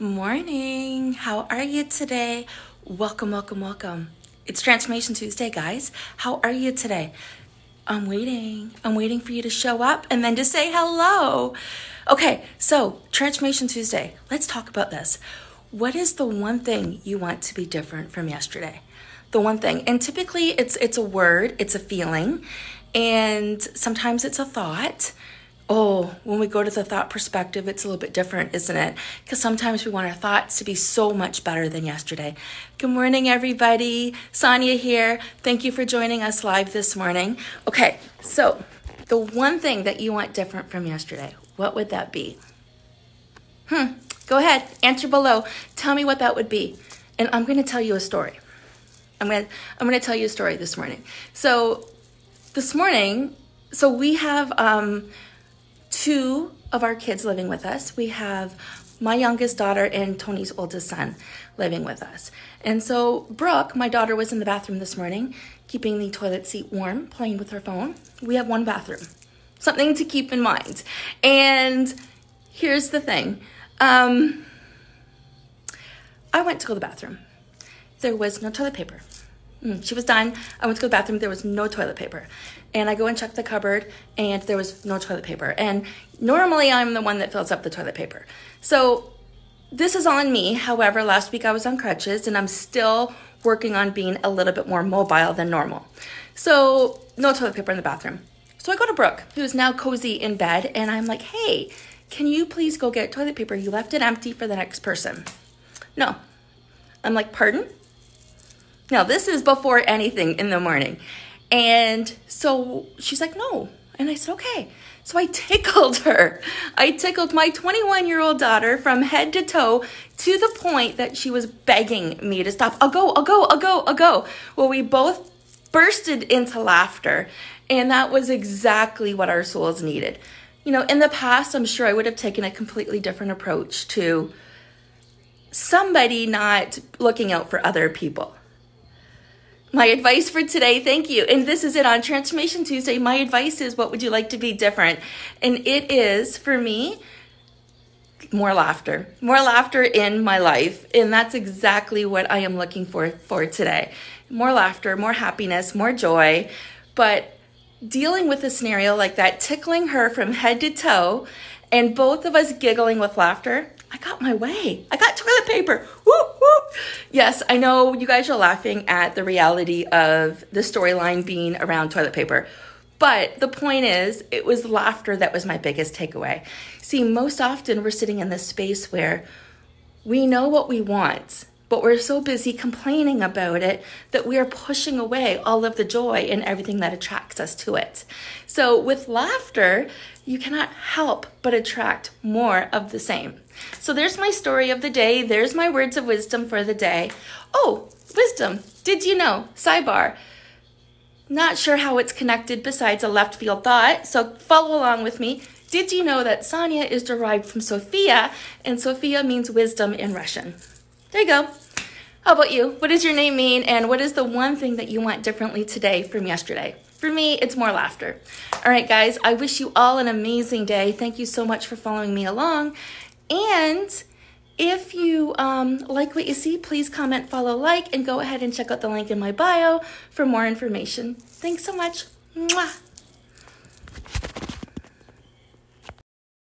morning. How are you today? Welcome, welcome, welcome. It's Transformation Tuesday, guys. How are you today? I'm waiting. I'm waiting for you to show up and then to say hello. Okay, so Transformation Tuesday. Let's talk about this. What is the one thing you want to be different from yesterday? The one thing. And typically it's it's a word, it's a feeling, and sometimes it's a thought oh, when we go to the thought perspective, it's a little bit different, isn't it? Because sometimes we want our thoughts to be so much better than yesterday. Good morning, everybody. Sonya here. Thank you for joining us live this morning. Okay, so the one thing that you want different from yesterday, what would that be? Hmm, go ahead, answer below. Tell me what that would be. And I'm going to tell you a story. I'm going to I'm going to tell you a story this morning. So, this morning, so we have um, two of our kids living with us. We have my youngest daughter and Tony's oldest son living with us. And so Brooke, my daughter, was in the bathroom this morning, keeping the toilet seat warm, playing with her phone. We have one bathroom. Something to keep in mind. And here's the thing. Um, I went to go to the bathroom. There was no toilet paper. Mm, she was done. I went to the bathroom. There was no toilet paper. And I go and check the cupboard, and there was no toilet paper. And normally I'm the one that fills up the toilet paper. So this is on me. However, last week I was on crutches, and I'm still working on being a little bit more mobile than normal. So no toilet paper in the bathroom. So I go to Brooke, who is now cozy in bed, and I'm like, hey, can you please go get toilet paper? You left it empty for the next person. No. I'm like, pardon? Now, this is before anything in the morning. And so she's like, no. And I said, okay. So I tickled her. I tickled my 21 year old daughter from head to toe to the point that she was begging me to stop. I'll go, I'll go, I'll go, I'll go. Well, we both bursted into laughter. And that was exactly what our souls needed. You know, in the past, I'm sure I would have taken a completely different approach to somebody not looking out for other people my advice for today, thank you. And this is it on Transformation Tuesday. My advice is what would you like to be different? And it is for me, more laughter, more laughter in my life. And that's exactly what I am looking for for today. More laughter, more happiness, more joy. But dealing with a scenario like that, tickling her from head to toe, and both of us giggling with laughter, I got my way. I got toilet paper. Woo, woo. Yes, I know you guys are laughing at the reality of the storyline being around toilet paper. But the point is, it was laughter that was my biggest takeaway. See, most often we're sitting in this space where we know what we want, but we're so busy complaining about it that we are pushing away all of the joy and everything that attracts us to it. So, with laughter, you cannot help but attract more of the same. So there's my story of the day. There's my words of wisdom for the day. Oh, wisdom. Did you know? Sidebar. Not sure how it's connected besides a left field thought, so follow along with me. Did you know that Sonya is derived from Sophia, and Sophia means wisdom in Russian? There you go. How about you? What does your name mean, and what is the one thing that you want differently today from yesterday? For me, it's more laughter. All right, guys, I wish you all an amazing day. Thank you so much for following me along. And if you um, like what you see, please comment, follow, like, and go ahead and check out the link in my bio for more information. Thanks so much. Mwah.